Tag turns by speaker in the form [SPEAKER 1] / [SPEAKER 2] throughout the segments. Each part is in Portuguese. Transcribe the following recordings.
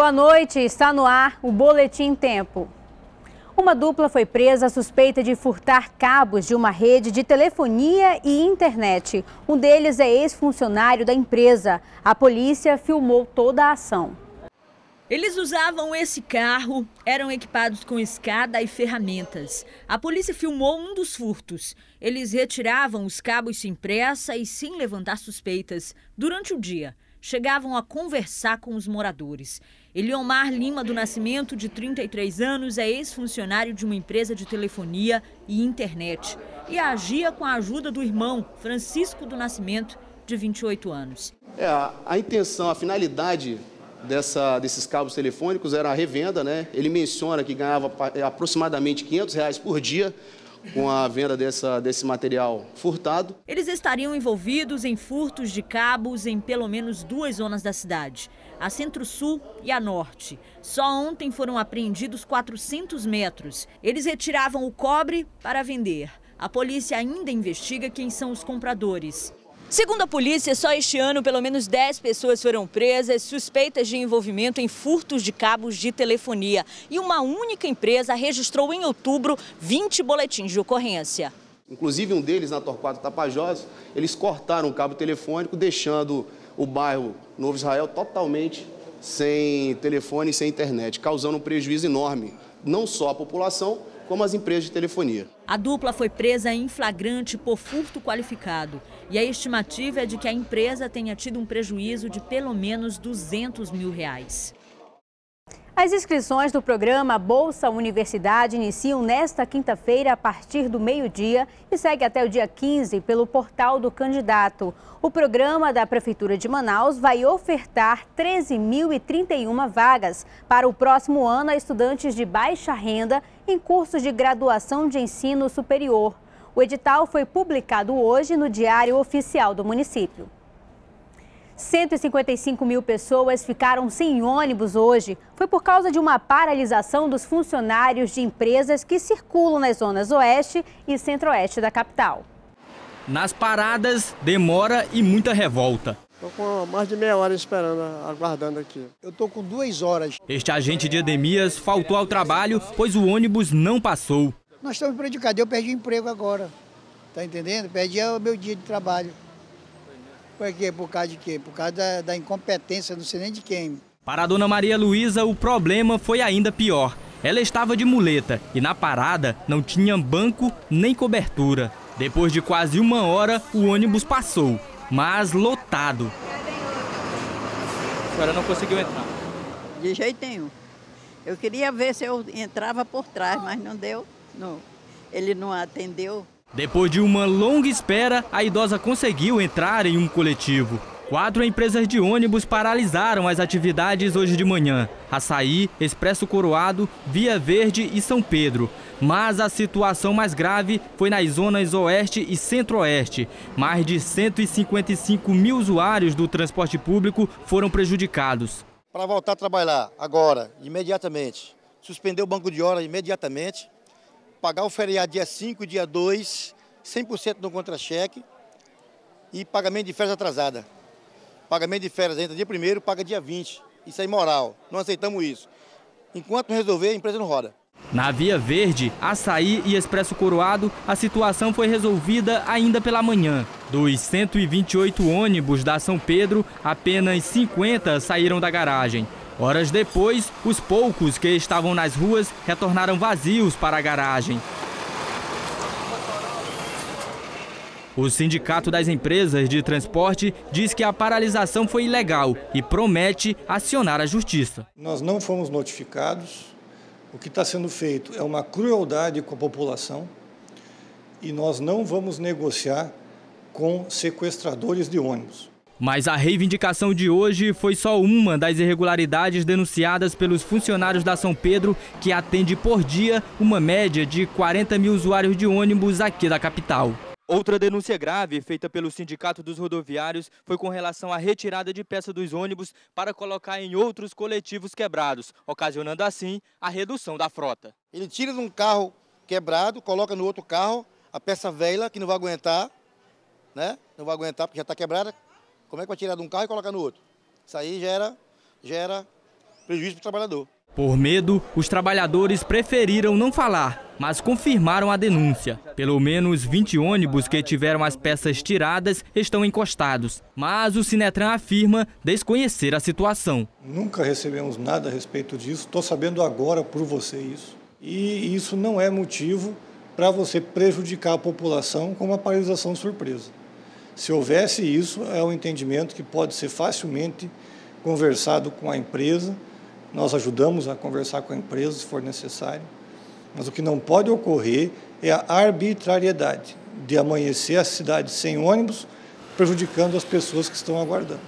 [SPEAKER 1] Boa noite, está no ar o Boletim Tempo. Uma dupla foi presa suspeita de furtar cabos de uma rede de telefonia e internet. Um deles é ex-funcionário da empresa. A polícia filmou toda a ação.
[SPEAKER 2] Eles usavam esse carro, eram equipados com escada e ferramentas. A polícia filmou um dos furtos. Eles retiravam os cabos sem pressa e sem levantar suspeitas. Durante o dia, chegavam a conversar com os moradores. Eliomar Lima do Nascimento, de 33 anos, é ex-funcionário de uma empresa de telefonia e internet e agia com a ajuda do irmão, Francisco do Nascimento, de 28 anos.
[SPEAKER 3] É, a, intenção, a finalidade dessa, desses cabos telefônicos era a revenda, né? Ele menciona que ganhava é, aproximadamente 500 reais por dia com a venda dessa, desse material furtado.
[SPEAKER 2] Eles estariam envolvidos em furtos de cabos em pelo menos duas zonas da cidade, a Centro-Sul e a Norte. Só ontem foram apreendidos 400 metros. Eles retiravam o cobre para vender. A polícia ainda investiga quem são os compradores. Segundo a polícia, só este ano pelo menos 10 pessoas foram presas suspeitas de envolvimento em furtos de cabos de telefonia. E uma única empresa registrou em outubro 20 boletins de ocorrência.
[SPEAKER 3] Inclusive um deles, na Torquato Tapajós, eles cortaram o cabo telefônico, deixando o bairro Novo Israel totalmente sem telefone e sem internet, causando um prejuízo enorme, não só à população, como as empresas de telefonia.
[SPEAKER 2] A dupla foi presa em flagrante por furto qualificado e a estimativa é de que a empresa tenha tido um prejuízo de pelo menos 200 mil reais.
[SPEAKER 1] As inscrições do programa Bolsa Universidade iniciam nesta quinta-feira a partir do meio-dia e segue até o dia 15 pelo portal do candidato. O programa da Prefeitura de Manaus vai ofertar 13.031 vagas para o próximo ano a estudantes de baixa renda em cursos de graduação de ensino superior. O edital foi publicado hoje no Diário Oficial do município. 155 mil pessoas ficaram sem ônibus hoje. Foi por causa de uma paralisação dos funcionários de empresas que circulam nas zonas oeste e centro-oeste da capital.
[SPEAKER 4] Nas paradas, demora e muita revolta.
[SPEAKER 5] Estou com mais de meia hora esperando, aguardando aqui.
[SPEAKER 6] Eu estou com duas horas.
[SPEAKER 4] Este agente de Edemias faltou ao trabalho, pois o ônibus não passou.
[SPEAKER 6] Nós estamos prejudicados. Eu perdi o emprego agora. Tá entendendo? Perdi o meu dia de trabalho. Por quê? Por causa de quê? Por causa da, da incompetência, não sei nem de quem.
[SPEAKER 4] Para a dona Maria Luísa, o problema foi ainda pior. Ela estava de muleta e na parada não tinha banco nem cobertura. Depois de quase uma hora, o ônibus passou, mas lotado.
[SPEAKER 7] A senhora não conseguiu entrar?
[SPEAKER 8] De jeito nenhum. Eu queria ver se eu entrava por trás, mas não deu. Não. Ele não atendeu.
[SPEAKER 4] Depois de uma longa espera, a idosa conseguiu entrar em um coletivo. Quatro empresas de ônibus paralisaram as atividades hoje de manhã: Açaí, Expresso Coroado, Via Verde e São Pedro. Mas a situação mais grave foi nas zonas oeste e centro-oeste. Mais de 155 mil usuários do transporte público foram prejudicados.
[SPEAKER 9] Para voltar a trabalhar agora, imediatamente, suspender o banco de hora imediatamente, pagar o feriado dia 5 dia 2, 100% no contra-cheque e pagamento de férias atrasada. Pagamento de férias entra dia 1 paga dia 20. Isso é imoral, não aceitamos isso. Enquanto resolver, a empresa não roda.
[SPEAKER 4] Na Via Verde, Açaí e Expresso Coroado, a situação foi resolvida ainda pela manhã. Dos 128 ônibus da São Pedro, apenas 50 saíram da garagem. Horas depois, os poucos que estavam nas ruas retornaram vazios para a garagem. O Sindicato das Empresas de Transporte diz que a paralisação foi ilegal e promete acionar a justiça.
[SPEAKER 10] Nós não fomos notificados. O que está sendo feito é uma crueldade com a população e nós não vamos negociar com sequestradores de ônibus.
[SPEAKER 4] Mas a reivindicação de hoje foi só uma das irregularidades denunciadas pelos funcionários da São Pedro, que atende por dia uma média de 40 mil usuários de ônibus aqui da capital. Outra denúncia grave feita pelo Sindicato dos Rodoviários foi com relação à retirada de peça dos ônibus para colocar em outros coletivos quebrados, ocasionando assim a redução da frota.
[SPEAKER 9] Ele tira de um carro quebrado, coloca no outro carro a peça velha que não vai aguentar, né? Não vai aguentar porque já está quebrada, como é que vai tirar de um carro e colocar no outro? Isso aí gera, gera prejuízo para o trabalhador.
[SPEAKER 4] Por medo, os trabalhadores preferiram não falar, mas confirmaram a denúncia. Pelo menos 20 ônibus que tiveram as peças tiradas estão encostados, mas o Sinetran afirma desconhecer a situação.
[SPEAKER 10] Nunca recebemos nada a respeito disso, estou sabendo agora por você isso. E isso não é motivo para você prejudicar a população com uma paralisação surpresa. Se houvesse isso, é um entendimento que pode ser facilmente conversado com a empresa nós ajudamos a conversar com a empresa se for necessário. Mas o que não pode ocorrer é a arbitrariedade de amanhecer a cidade sem ônibus, prejudicando as pessoas que estão aguardando.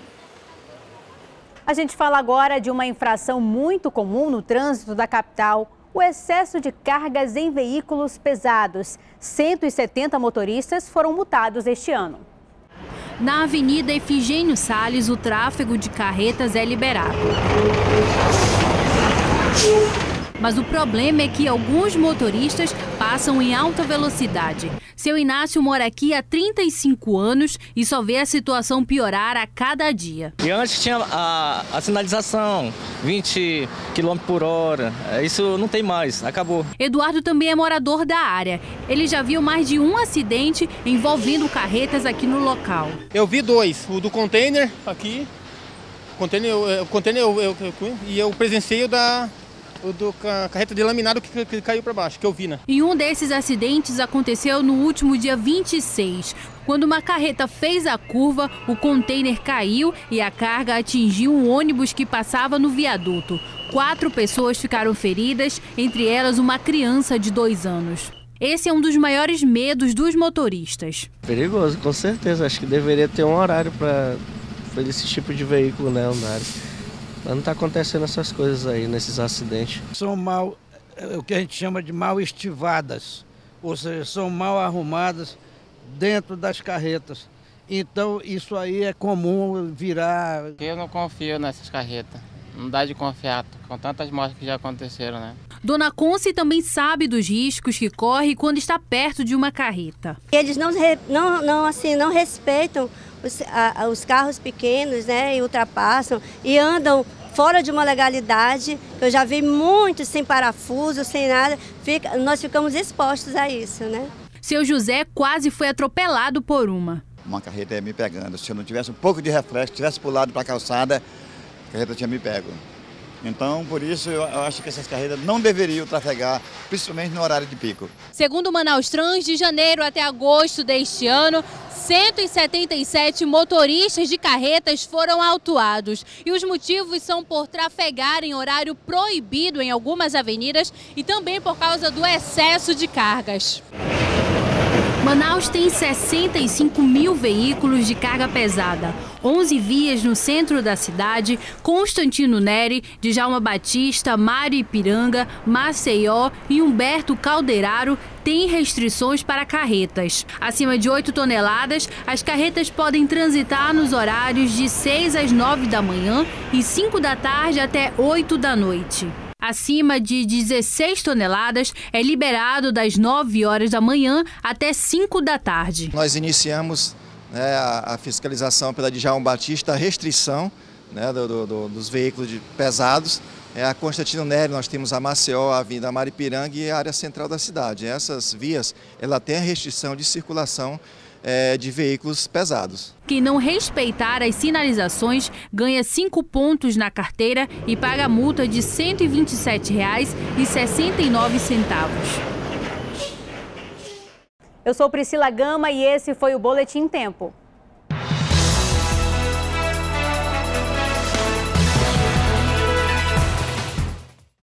[SPEAKER 1] A gente fala agora de uma infração muito comum no trânsito da capital: o excesso de cargas em veículos pesados. 170 motoristas foram multados este ano.
[SPEAKER 11] Na Avenida Efigênio Sales, o tráfego de carretas é liberado. Mas o problema é que alguns motoristas passam em alta velocidade. Seu Inácio mora aqui há 35 anos e só vê a situação piorar a cada dia.
[SPEAKER 12] E antes tinha a, a sinalização, 20 km por hora. Isso não tem mais, acabou.
[SPEAKER 11] Eduardo também é morador da área. Ele já viu mais de um acidente envolvendo carretas aqui no local.
[SPEAKER 13] Eu vi dois, o do container aqui, o container, o container eu, eu, eu, e eu presenciei o da o do carreta de laminado que, que caiu para baixo, que eu vi, né?
[SPEAKER 11] E um desses acidentes aconteceu no último dia 26. Quando uma carreta fez a curva, o container caiu e a carga atingiu um ônibus que passava no viaduto. Quatro pessoas ficaram feridas, entre elas uma criança de dois anos. Esse é um dos maiores medos dos motoristas.
[SPEAKER 14] Perigoso, com certeza. Acho que deveria ter um horário para esse tipo de veículo né, andar. Mas não está acontecendo essas coisas aí, nesses acidentes.
[SPEAKER 15] São mal, é, o que a gente chama de mal estivadas, ou seja, são mal arrumadas dentro das carretas. Então isso aí é comum virar.
[SPEAKER 16] Eu não confio nessas carretas. Não dá de confiar com tantas mortes que já aconteceram, né?
[SPEAKER 11] Dona Conce também sabe dos riscos que corre quando está perto de uma carreta.
[SPEAKER 17] Eles não, não, não, assim, não respeitam os, a, os carros pequenos né, e ultrapassam e andam fora de uma legalidade. Eu já vi muitos sem parafuso, sem nada. Fica, nós ficamos expostos a isso, né?
[SPEAKER 11] Seu José quase foi atropelado por uma.
[SPEAKER 18] Uma carreta ia me pegando. Se eu não tivesse um pouco de reflexo, tivesse pulado para a calçada, a carreta tinha me pego. Então, por isso, eu acho que essas carreiras não deveriam trafegar, principalmente no horário de pico.
[SPEAKER 11] Segundo o Manaus Trans, de janeiro até agosto deste ano, 177 motoristas de carretas foram autuados. E os motivos são por trafegar em horário proibido em algumas avenidas e também por causa do excesso de cargas. Manaus tem 65 mil veículos de carga pesada, 11 vias no centro da cidade, Constantino Neri, Djalma Batista, Mário Ipiranga, Maceió e Humberto Calderaro têm restrições para carretas. Acima de 8 toneladas, as carretas podem transitar nos horários de 6 às 9 da manhã e 5 da tarde até 8 da noite acima de 16 toneladas é liberado das 9 horas da manhã até 5 da tarde.
[SPEAKER 18] Nós iniciamos né, a, fiscalização pela Djalma Batista, a restrição né, do, do, dos veículos pesados. É a Constantino Nery, nós temos a Maceió, a Avenida Maripiranga e a área central da cidade. Essas vias, ela tem a restrição de circulação é, de veículos pesados.
[SPEAKER 11] Quem não respeitar as sinalizações ganha 5 pontos na carteira e paga multa de R$ 127,69.
[SPEAKER 1] Eu sou Priscila Gama e esse foi o Boletim Tempo.